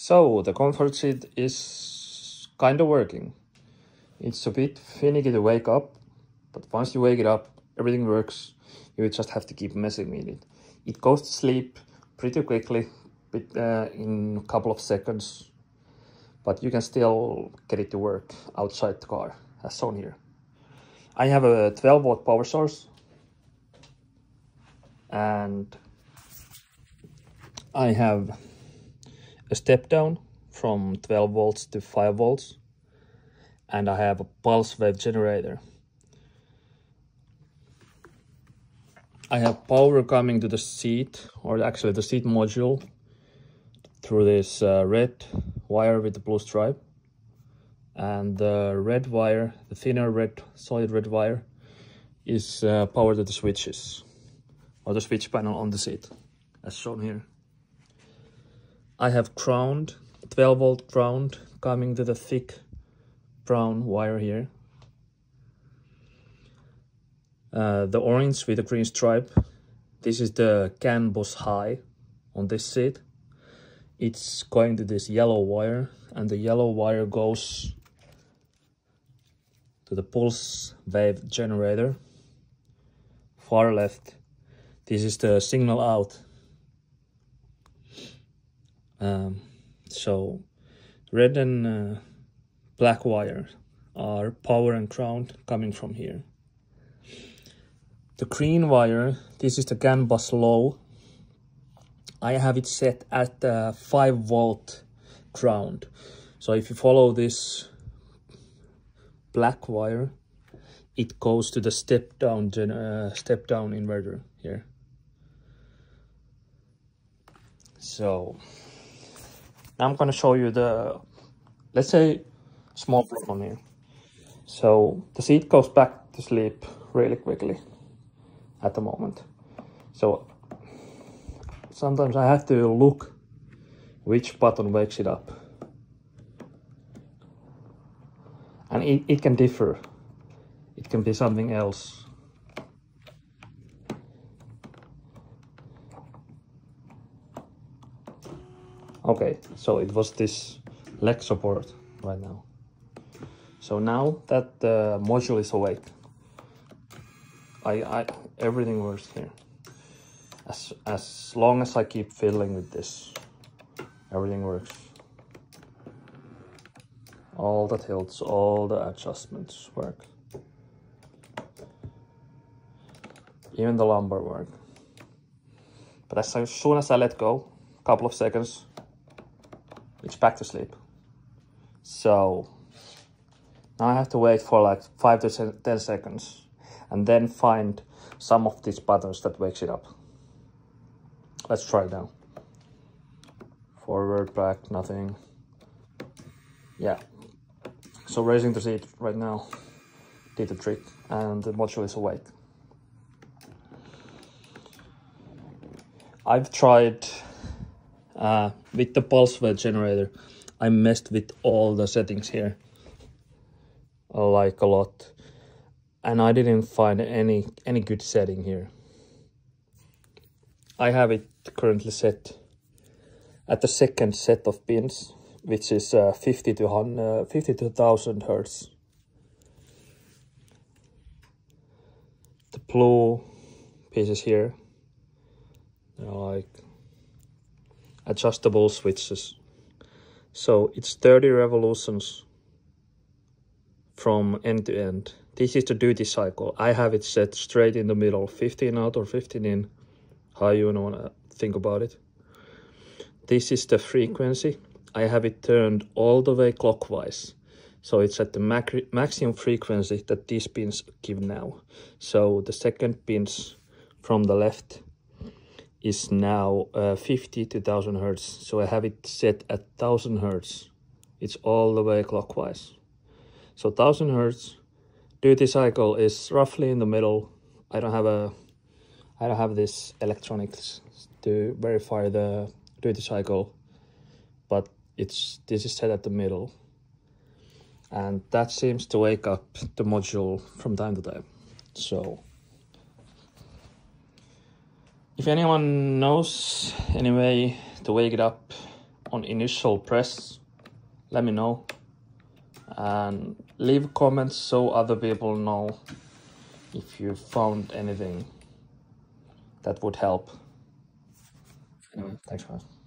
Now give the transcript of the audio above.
So the comfort seat is kind of working. It's a bit finicky to wake up, but once you wake it up, everything works. You just have to keep messing with it. It goes to sleep pretty quickly, bit, uh, in a couple of seconds, but you can still get it to work outside the car, as shown here. I have a 12 volt power source and I have a step down from 12 volts to 5 volts and I have a pulse wave generator. I have power coming to the seat or actually the seat module through this uh, red wire with the blue stripe and the red wire, the thinner red solid red wire is uh, power to the switches or the switch panel on the seat as shown here. I have ground, 12 volt ground coming to the thick brown wire here. Uh, the orange with the green stripe, this is the CAN bus high on this seat. It's going to this yellow wire and the yellow wire goes to the pulse wave generator. Far left, this is the signal out um, so red and uh, black wire are power and ground coming from here. The green wire, this is the CAN bus low. I have it set at uh, 5 volt ground. So if you follow this black wire, it goes to the step down uh, step down inverter here. So now I'm going to show you the, let's say, small problem here. So the seat goes back to sleep really quickly at the moment. So sometimes I have to look which button wakes it up. And it, it can differ. It can be something else. Okay, so it was this leg support right now. So now that the module is awake, I, I everything works here. As, as long as I keep fiddling with this, everything works. All the tilts, all the adjustments work. Even the lumbar work. But as soon as I let go, couple of seconds, it's back to sleep. So now I have to wait for like 5 to 10 seconds and then find some of these buttons that wakes it up. Let's try now. Forward, back, nothing. Yeah. So raising the seat right now did the trick and the module is awake. I've tried uh, with the pulse wave generator, I messed with all the settings here, like a lot, and I didn't find any any good setting here. I have it currently set at the second set of pins, which is uh, 50 to 100, uh, 50 to 1000 hertz. The blue pieces here, they're like adjustable switches. So it's 30 revolutions from end to end. This is the duty cycle. I have it set straight in the middle, 15 out or 15 in, how you want to think about it. This is the frequency. I have it turned all the way clockwise. So it's at the maximum frequency that these pins give now. So the second pins from the left is now uh, 50 to 1000 hertz. So I have it set at 1000 hertz. It's all the way clockwise. So 1000 hertz duty cycle is roughly in the middle. I don't have a I don't have this electronics to verify the duty cycle but it's this is set at the middle. And that seems to wake up the module from time to time. So if anyone knows any way to wake it up, on initial press, let me know. And leave comments so other people know if you found anything that would help. Anyway, thanks guys.